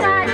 Bye.